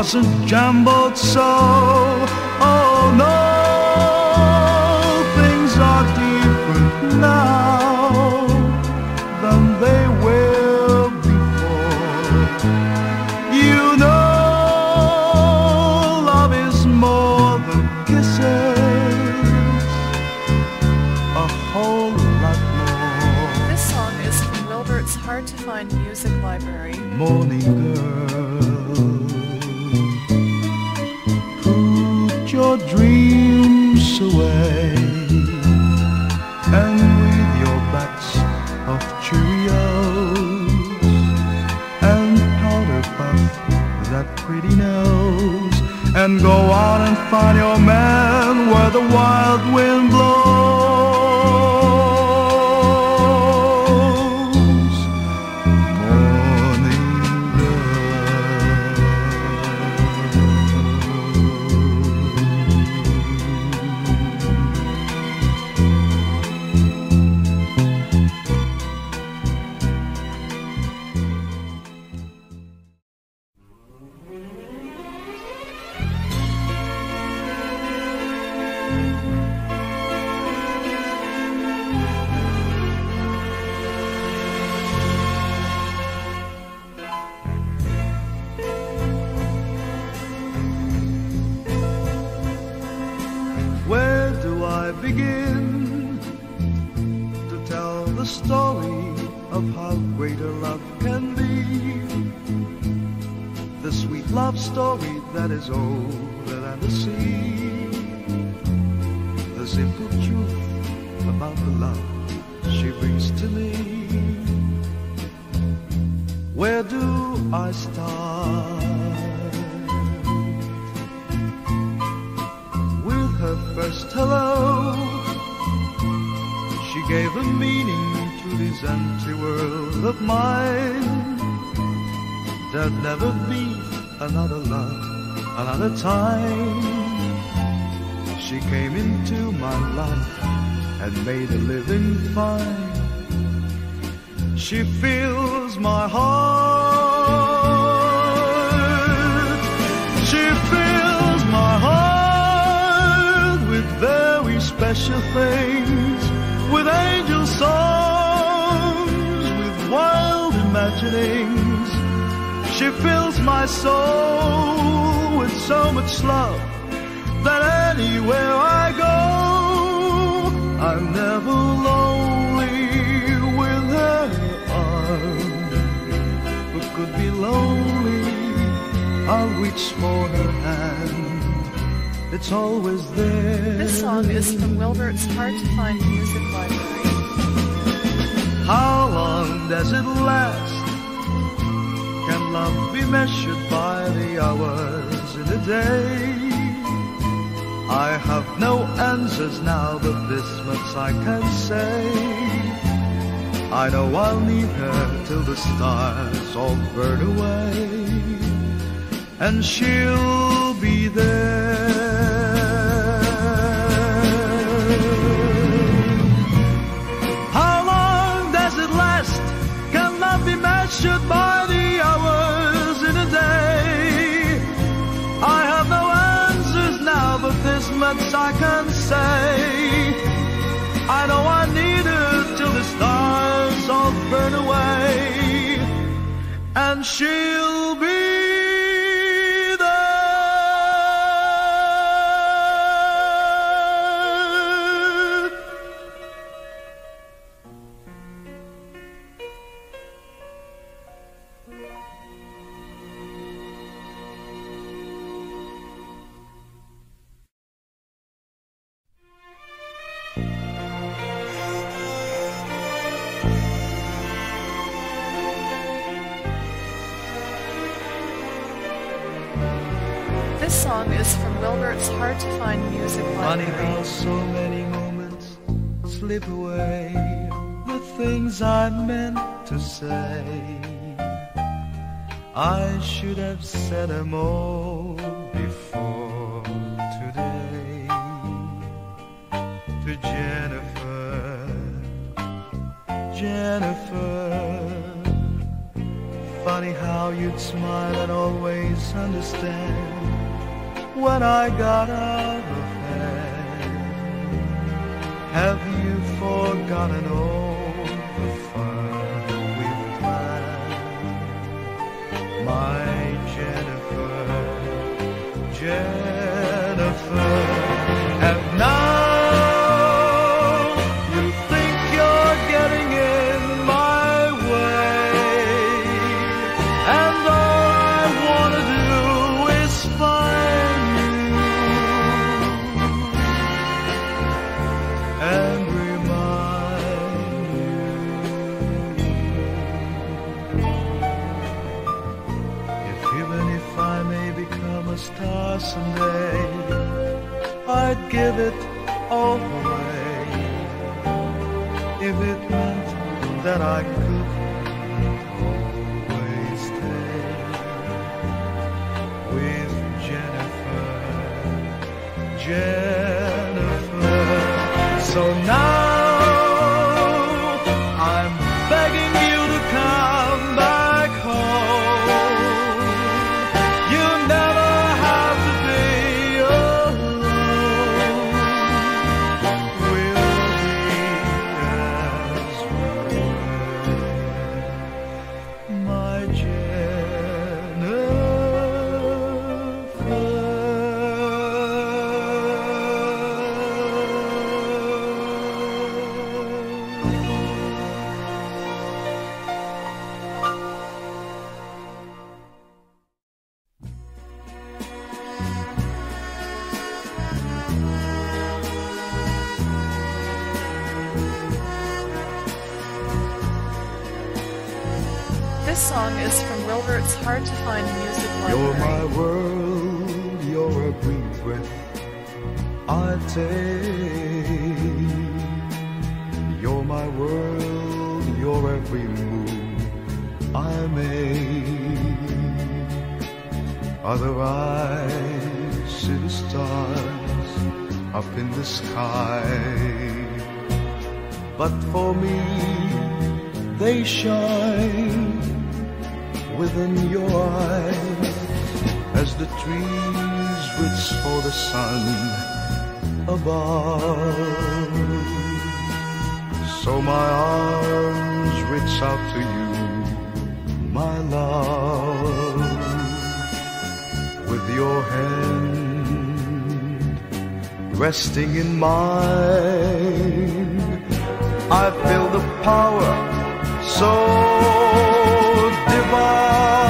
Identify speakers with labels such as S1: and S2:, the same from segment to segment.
S1: wasn't jumbled so. Oh and go out and find your man where the wild wind blows. Love story that is older than the sea. The simple truth about the love she brings to me. Where do I start? with her first hello. She gave a meaning to this empty world of mine. There'd never be another love, another time. She came into my life and made a living fine. She fills my heart. She fills my heart with very special things, with angel songs, with wild imaginings. She fills my soul with so much love that anywhere I go, I'm never lonely with her arms. Who could be lonely? I'll reach for her hand. It's always there.
S2: This song is from Wilbert's Hard to Find Music Library.
S1: How long does it last? Love be measured by the hours in a day? I have no answers now, but this much I can say. I know I'll need her till the stars all burn away, and she'll be there. And she'll
S2: Music
S1: Funny how so many moments slip away. The things I meant to say. I should have said them all before today. To Jennifer, Jennifer. Funny how you'd smile and always understand when I got out of hand. Have you forgotten all the fun we've planned? My is
S2: from Wilbert's Hard to Find Music
S1: You're my world, you're a brief breath I take. You're my world, you're every move I make. Other eyes see the stars up in the sky. But for me, they shine within your eyes as the trees reach for the sun above. So my arms reach out to you, my love, with your hand resting in mine. I feel the power so divine.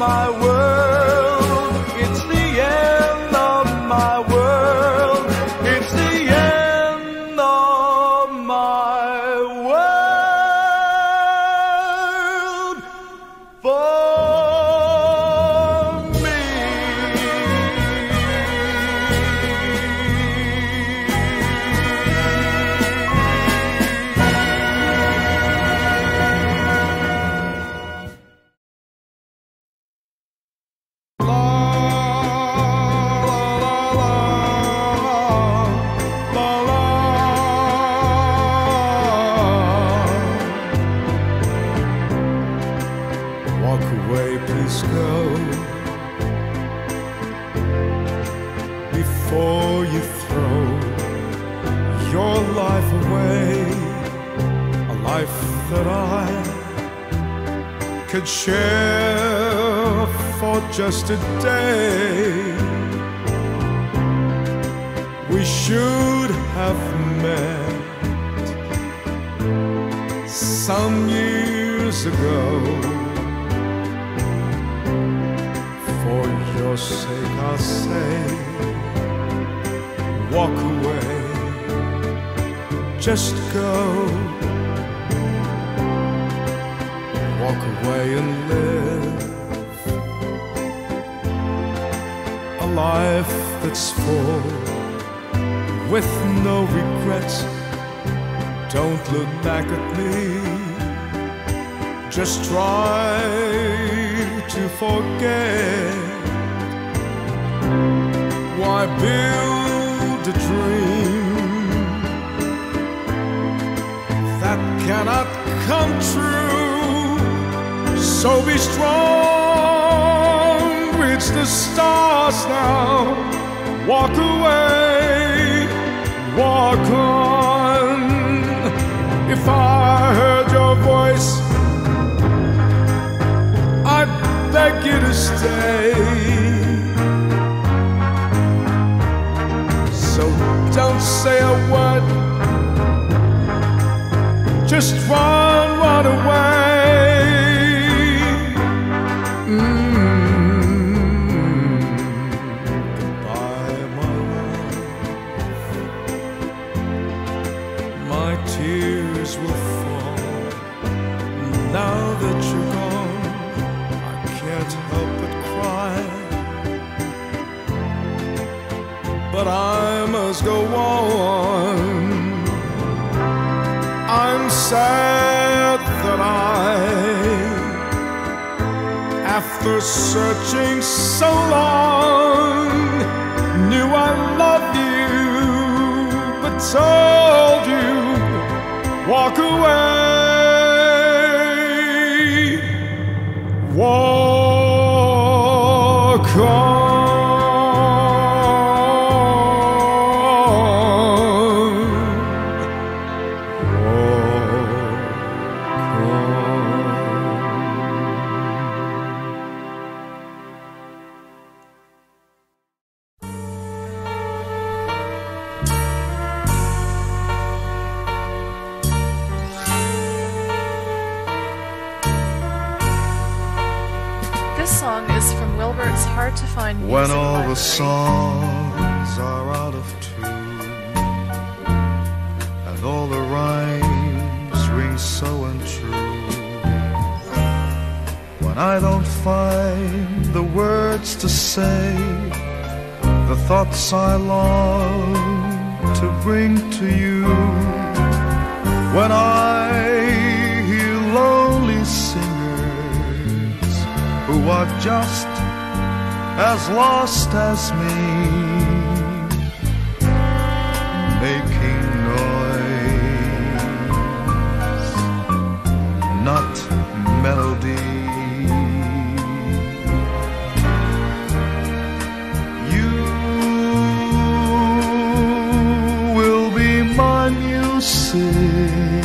S1: My
S3: life away, a life that I could share for just a day. We should have met some years ago. For your sake, I'll say, walk away, just go. Walk away and live a life that's full with no regrets. Don't look back at me. Just try to forget. Why build a dream cannot come true? So be strong, reach the stars now. Walk away, walk on. If I heard your voice, I'd beg you to stay. So don't say a word, just run, run away. Mm. Goodbye, my love. My tears will fall now that you're gone. I can't help but cry, but I must go on. Sad that I, after searching so long, knew I loved you, but told you, walk away. Walk on.
S2: Song is from Wilbert's Hard to Find Music
S3: When all
S2: Library.
S3: the songs are out of tune and all the rhymes ring so untrue, when I don't find the words to say, the thoughts I long to bring to you, when I who are just as lost as me, making noise, not melody. You will be my music.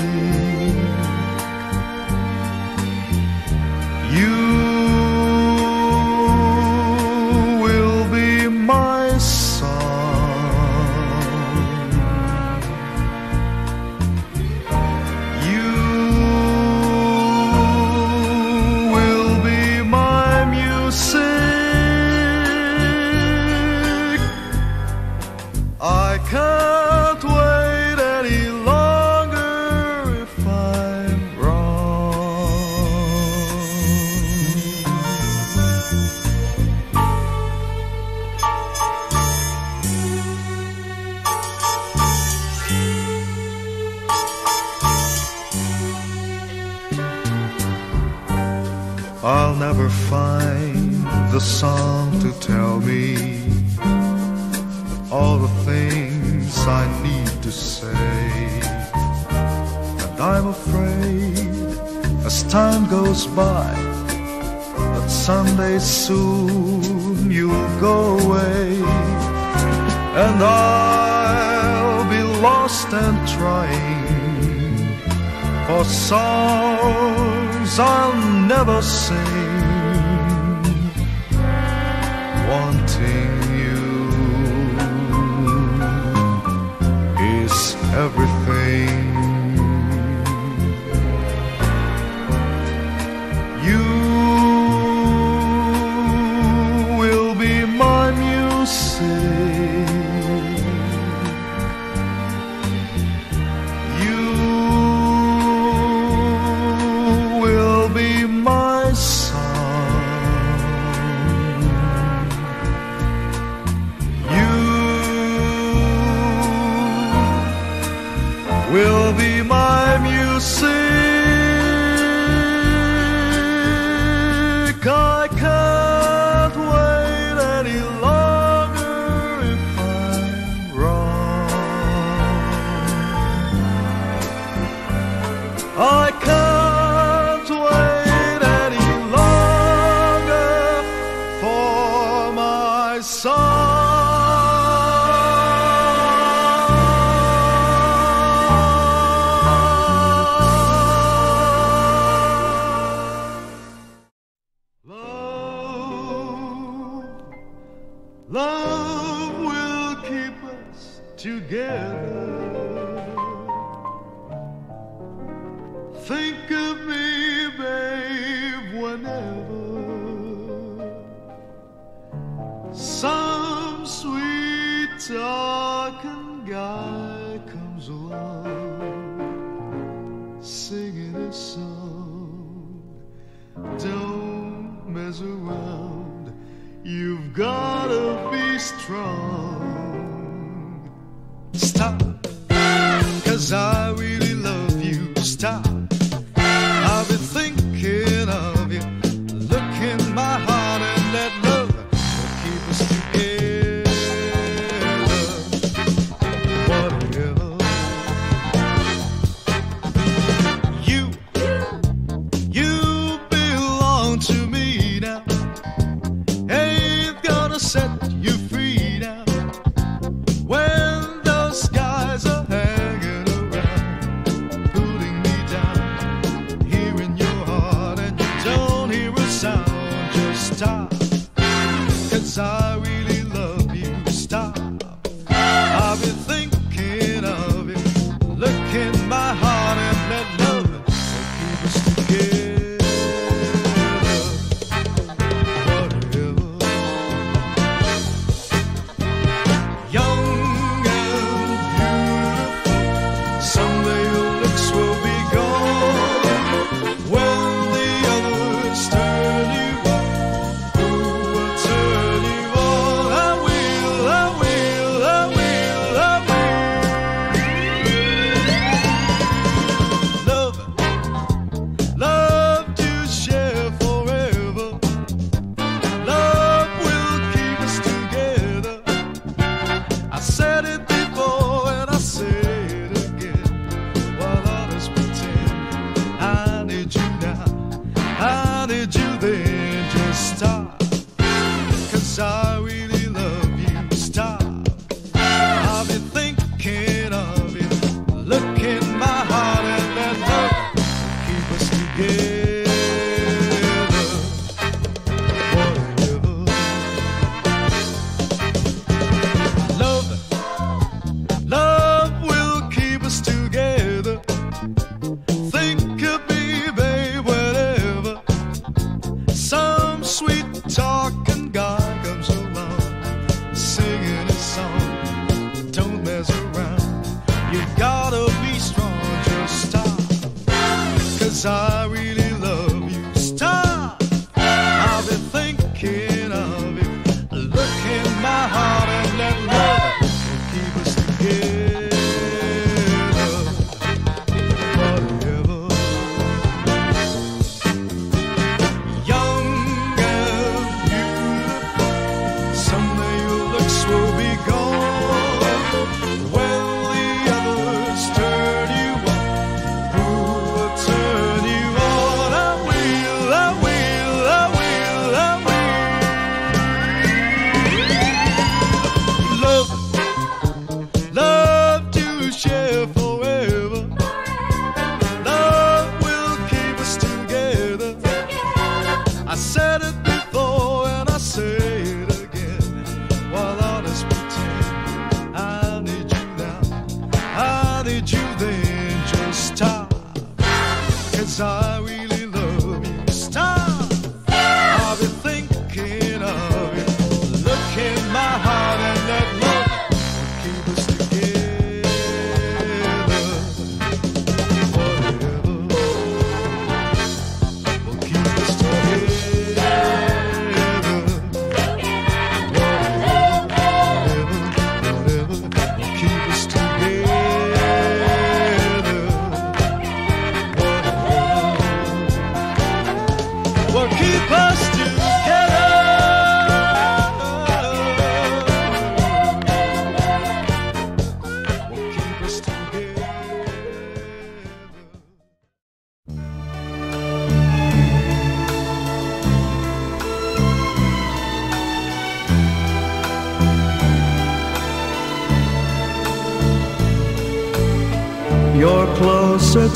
S1: things I need to say. And I'm afraid as time goes by that someday soon you'll go away. And I'll be lost and trying for songs I'll never sing. Wanting everything. talking guy comes along singing a song. Don't mess around, you've gotta be strong.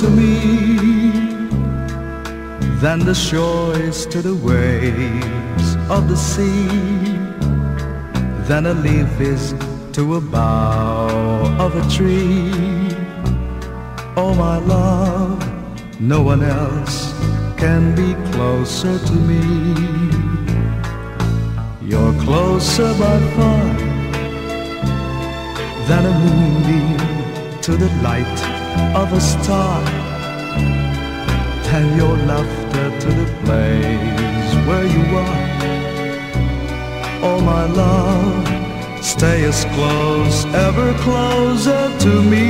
S1: To me than the shore is to the waves of the sea, than a leaf is to a bough of a tree. Oh, my love, no one else can be closer to me. You're closer by far than a moonbeam to the light of a star and your laughter to the place where you are. Oh, my love, stay as close, ever closer to me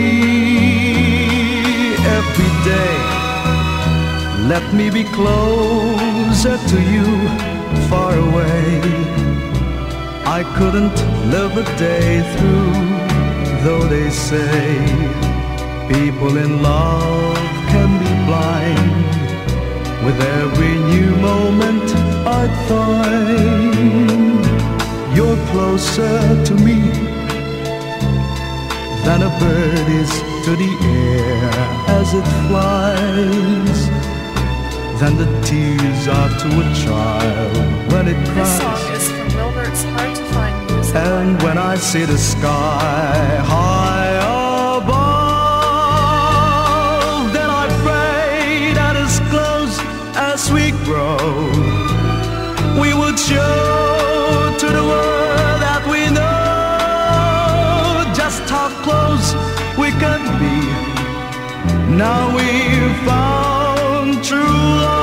S1: every day. Let me be closer to you, far away. I couldn't live a day through, though they say people in love can be blind. With every new moment I'd find you're closer to me than a bird is to the air as it flies, than the tears are to a child when it
S2: This song is from Wilbert's Hard to Find Music.
S1: And when I see the sky high show to the world that we know just how close we can be. Now we've found true love.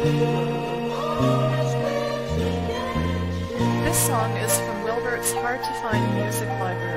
S2: This song is from Wilbert's Hard to Find Music Library.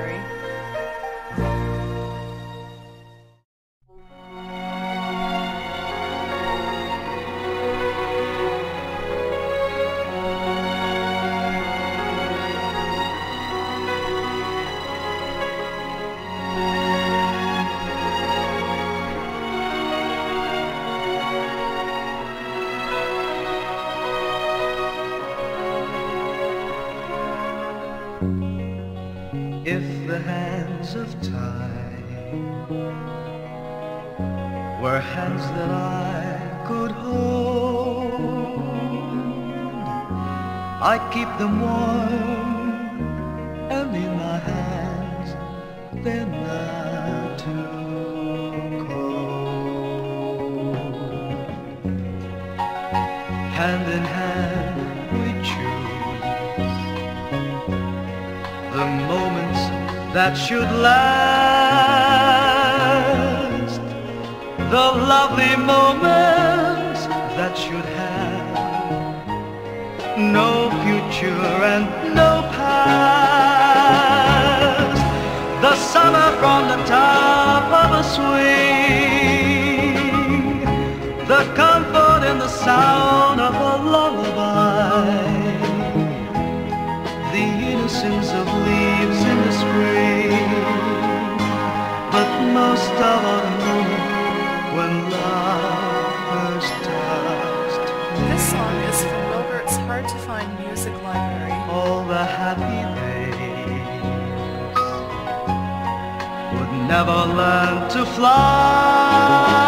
S1: Hand in hand we choose. The moments that should last, the lovely moments that should have. No future and no past. The summer from the top of a swing, the comfort in the sound
S2: This song is from Hard to Find Music Library.
S1: all the happy days would never learn to fly